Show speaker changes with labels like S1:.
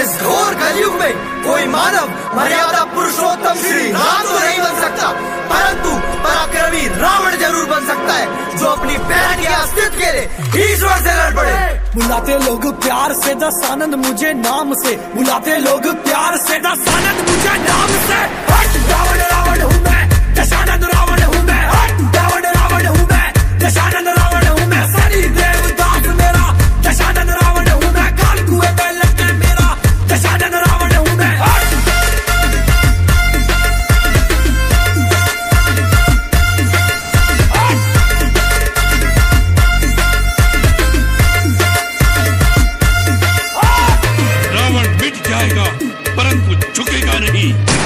S1: इस घोर कलयुग में कोई मानव मर्यादा पुरुषोत्तम श्री राम तो नहीं बन सकता। परंतु पराक्रमी रावण ज़रूर बन सकता है, जो अपनी बहन के अस्तित्व के लिए ईश्वर से लड़ पड़े।
S2: बुलाते लोग प्यार से, दस आनंद मुझे नाम से। बुलाते लोग प्यार से, दस आनंद मुझे नाम से। हट, रावण रावण हूँ मैं दशानंद रावण हूँ मैं। हट, रावण रावण हूँ मैं दशानंद
S3: जाएगा परंतु झुकेगा नहीं।